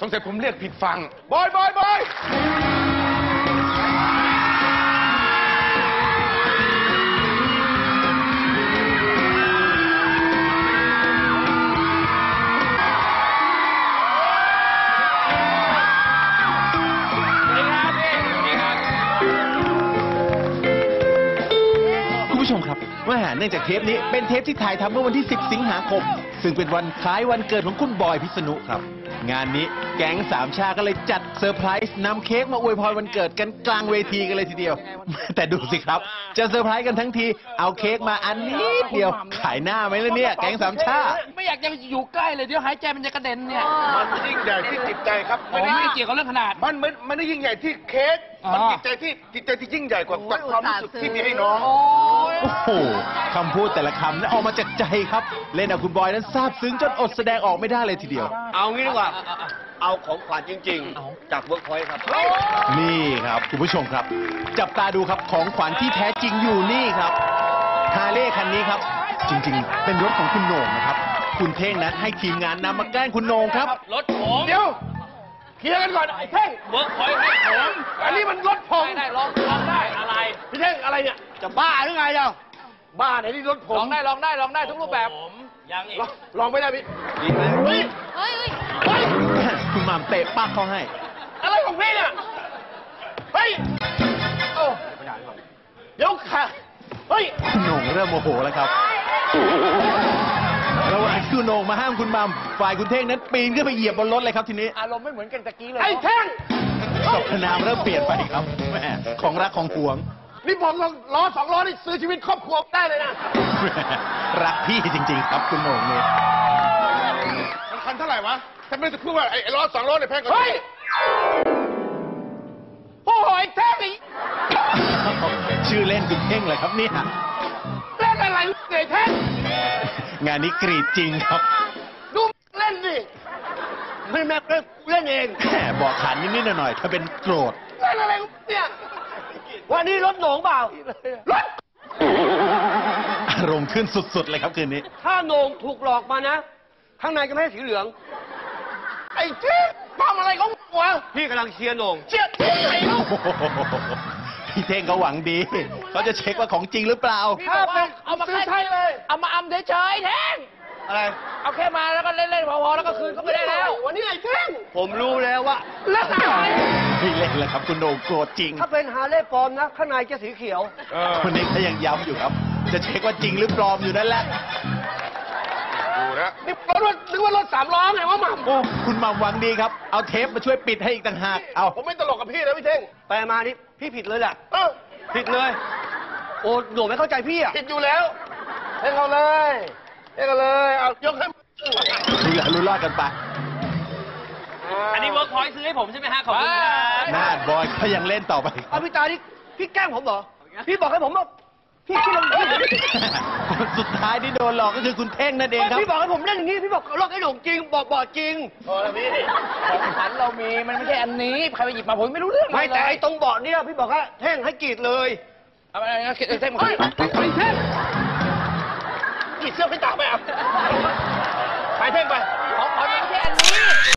สงสัยผมเรียกผิดฟังบอยบอยบอยคุณผู้ชมครับว่าเนื่องจากเทปนี้เป็นเทปที่ถ่ายทำเมื่อวันที่ 10 สิงหาคม ซึ่งเป็นวันคล้ายวันเกิดของคุณบอยพิษณุครับ งานนี้แก๊งสามช่าก็เลยจัดเซอร์ไพรส์นำเค้กมาอวยพรวันเกิดกันกลางเวทีกันเลยทีเดียว แต่ดูสิครับ จะเซอร์ไพรส์กันทั้งที เอาเค้กมาอันนิดเดียว ขายหน้าไหมล่ะเนี่ย แก๊งสามช่า ไม่อยากจะอยู่ใกล้เลยเดี๋ยวหายใจมันจะกระเด็นเนี่ยมันยิ่งใหญ่ที่จิตใจครับผมไม่เกี่ยวกับเรื่องขนาด มันมันมันไม่ได้ยิ่งใหญ่ที่เค้กอ๋อมันจิตใจที่จิตใจที่ยิ่งใหญ่กว่าจากความรู้สึกที่มีให้น้อง โอ้ย โอ้โหคำพูดแต่ละคำนั้นออกมาจากใจครับ เล่นเอาคุณบอยนั้นซาบซึ้งจนอดแสดงออกไม่ได้เลยทีเดียว เอางี้ดีกว่า เอาของขวัญจริง ๆ จากเวิร์กพอยต์ครับ นี่ครับคุณผู้ชมครับ จับตาดูครับของขวัญที่แท้จริงอยู่นี่ครับฮาร์เลย์คันนี้ครับ จริง ๆ เป็นรถของคุณโหน่งนะครับ คุณเท่งนั้นให้ทีมงานนำมาแกล้งคุณโหน่งครับ รถผมเดี๋ยวเคลียร์กันก่อนไอ้เท่งเวิร์กพอยต์ให้ผมอันนี้มันรถผมได้ได้ลองลองได้อะไร พี่เท่งอะไรเนี่ย จะบ้าหรือไงเจ้าบ้าไหนนี่รถผลมองได้ลองได้ลองได้ทุกรูปแบบยังอีกลองลองไม่ได้พี่ดีไหมเฮ้ยเฮ้ยเฮ้ยเฮ้ยคุณหม่ำเตะปากเขาให้ อะไรของพี่เนี่ยเฮ้ยโอ้เดี๋ยวค่ะเฮ้ยคุณโหน่งเริ่มโมโหแล้วครับระหว่างที่คุณโหน่งมาห้ามคุณหม่ำฝ่ายคุณเท่งนั้นปีนขึ้นไปเหยียบบนรถเลยครับทีนี้ อารมณ์ไม่เหมือนกันตะกี้เลยไอ้แท่งสรรพนามเริ่มเปลี่ยนไปครับแม่ของรักของหวง นี่ผมล้อสองล้อนี่ซื้อชีวิตครอบครัวได้เลยนะแม่รักพี่จริง ๆ ครับคุณโหน่งเนี่ยมันคันเท่าไหร่วะถ้าไม่จะพูดว่าไอ้ไอ้ล้อสองล้อเนี่ยแพงกว่าเฮ้ยโอ้โหไอ้แท่งไอ้ชื่อเล่นคุณเท่งเลยครับเนี่ยเล่นอะไรไอ้แท่งงานนี้กรีดจริงครับ ดูเล่นดิไม่แม่เล่นเล่นเองแหมบอกขันนิดๆหน่อยๆถ้าเป็นโกรธเล่นอะไรเนี่ย วันนี้รถหนงเปล่ารถอารมณ์ขึ้นสุดๆเลยครับคืนนี้ ถ้าโหนงถูกหลอกมานะ ข้างในจะไม่ให้สีเหลือง ไอ้แท่งทำอะไรของหัวพี่กำลังเชียร์โหนงเจี๊ยบที่ไหนลูกโอ้โหพี่เท่งเขาหวังดี เขาจะเช็คว่าของจริงหรือเปล่าพี่บอกว่าเอามาซื้อแค่ใช่เลย เอามาอำเฉยๆแทง อะไร เอาแค่มาแล้วก็เล่นๆพอๆแล้วก็คืนก็ไม่ได้แล้ว วันนี้ไอ้แท่งผมรู้แล้วว่าเล่นอะไรไม่เล่นแล้วครับคุณโหนงโกรธจริงถ้าเป็นฮาร์เลย์ปลอมนะข้างในจะสีเขียวคนนี้เขายังย้ำอยู่ครับ จะเช็คว่าจริงหรือปลอมอยู่นั่นแหละดูนะนี่รถนึกว่ารถสามล้อไงวะหม่โอ้คุณหมัมหวังดีครับ เอาเทปมาช่วยปิดให้อีกต่างหาก เอาำผมไม่ตลกกับพี่นะพี่เท่งไปมานี่พี่ผิดเลยแหละเออผิดเลย โอ้โหนงไม่เข้าใจพี่อะผิดอยู่แล้วให้เขาเลย ให้เขาเลย เอายกให้ดูแลรู้รอดกันไปอันนี้เวิร์กพอยต์ซื้อให้ผมใช่ไหมฮะ ขอบคุณครับหน้าบอยเขายังเล่นต่อไปครัเอาบพี่ตานี่พี่แกล้งผมเหรอ พี่บอกให้ผมว่าพี่คิดว่าพี่คนสุดท้ายที่โดนหลอกก็คือคุณเท่งนั่นเองครับ พี่บอกให้ผมเล่นอย่างนี้พี่บอกหลอกไอ้หลงจริง บอกบอกจริงพอแล้วพี่ของขวัญเรามีมันไม่ใช่อันนี้ใครไปหยิบมาผมไม่รู้เรื่องไม่เลยแต่ไอ้ตรงเบาะเนี่ยพี่บอกว่าแท่งให้กรีดเลยเอาไปเอาไปเอาเส้นมาเฮ้ยไอ้เท่ง กี่เสื้อไปตากไปอะไปเท่งไป ของขวัญไม่ใช่อันนี้